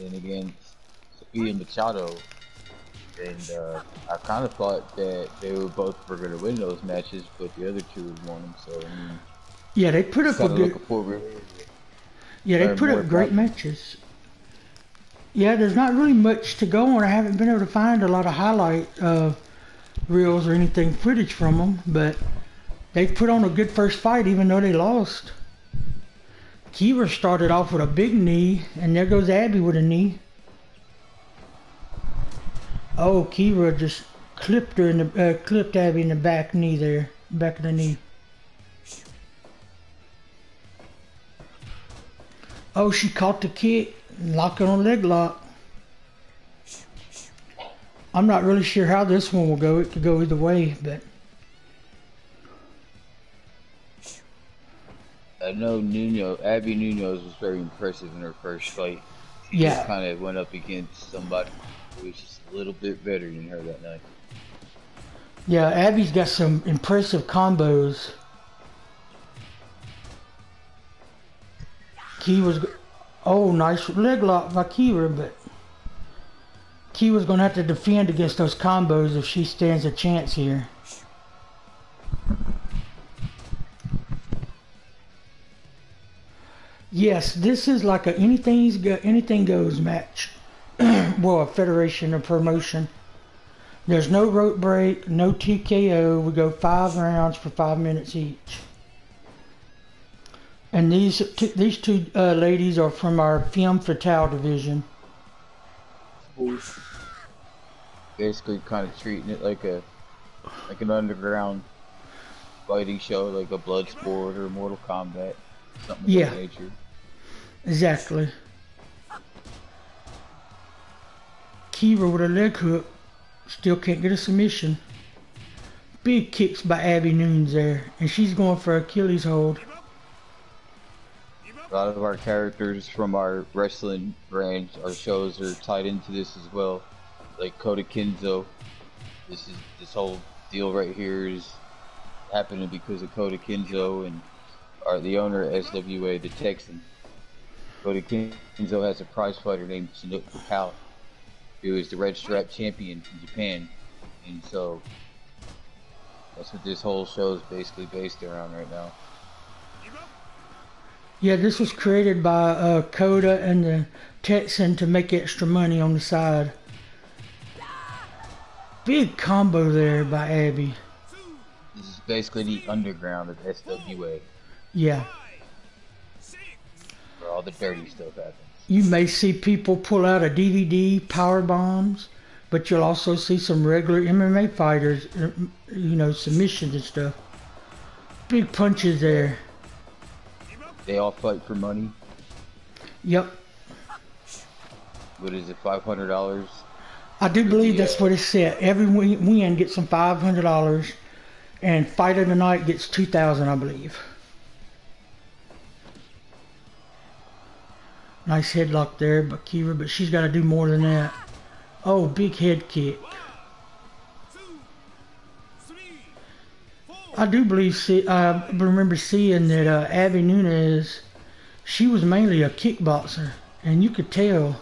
and against Sophia Machado. And uh, I kind of thought that they were both were going to win those matches, but the other two won them. So I mean, yeah, they put up a good. Yeah, they put up great matches. Yeah, there's not really much to go on. I haven't been able to find a lot of highlight uh, reels or anything footage from them, but they put on a good first fight even though they lost. Kira started off with a big knee, and there goes Abbie with a knee. Oh, Kira just clipped her in the uh, clipped Abbie in the back knee there, back of the knee. Oh, she caught the kick, locking on leg lock. I'm not really sure how this one will go. It could go either way, but. Know Nuno, Abbie Nunes was very impressive in her first fight. She yeah. kind of went up against somebody who was just a little bit better than her that night. Yeah, Abbie's got some impressive combos. Key was, oh, nice leg lock by Kira, but Kira's going to have to defend against those combos if she stands a chance here. Yes, this is like a anything's go, anything goes match. well, a federation or promotion. There's no rope break, no TKO. We go five rounds for five minutes each. And these these two uh, ladies are from our Femme Fatale division. Basically, kind of treating it like a like an underground fighting show, like a Bloodsport or Mortal Kombat. Something yeah. that nature. Exactly. Kira with a leg hook. Still can't get a submission. Big kicks by Abbie Nunes there. And she's going for Achilles hold. A lot of our characters from our wrestling branch, our shows are tied into this as well. Like Kota Kinzo. This is this whole deal right here is happening because of Kota Kinzo and are the owner of SWA, the Texan. Cody Kinzo has a prize fighter named Chinook Papal, who is the red strap champion in Japan. And so that's what this whole show is basically based around right now. Yeah, this was created by uh, Kota and the Texan to make extra money on the side. Big combo there by Abbie. This is basically the underground of SWA. Yeah. Where all the dirty stuff happens. You may see people pull out a DVD, power bombs, but you'll also see some regular MMA fighters, uh, you know, submissions and stuff. Big punches there. They all fight for money. Yep. What is it, five hundred dollars? I do believe yeah. that's what it said. Every win gets some five hundred dollars, and fight of the night gets two thousand, I believe. Nice headlock there, Bakira, but she's got to do more than that. Oh, big head kick. I do believe, see, I remember seeing that uh, Abbie Nunes, she was mainly a kickboxer, and you could tell.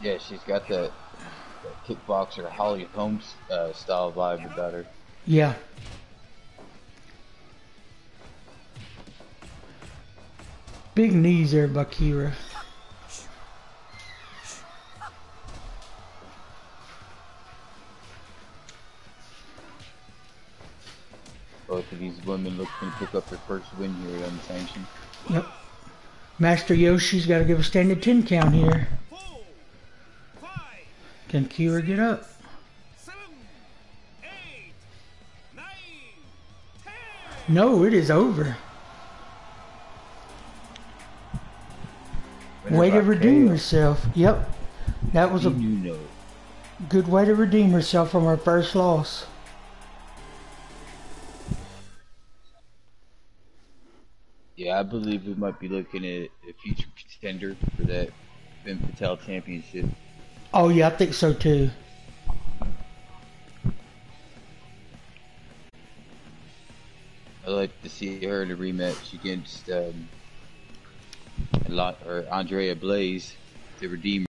Yeah, she's got that, that kickboxer Holly Holm uh, style vibe about her. Yeah. Big knees there, Bakira. Both of these women look to pick up their first win here at Unsanctioned. Yep. Master Yoshi's got to give a standard 10 count here. Can Kira get up? No, it is over. way to redeem herself. Yep. That was a good way to redeem herself from her first loss. I believe we might be looking at a future contender for that Femme Fatale Championship. Oh yeah, I think so too. I'd like to see her in a rematch against um, or Andrea Blaze the Redeemer.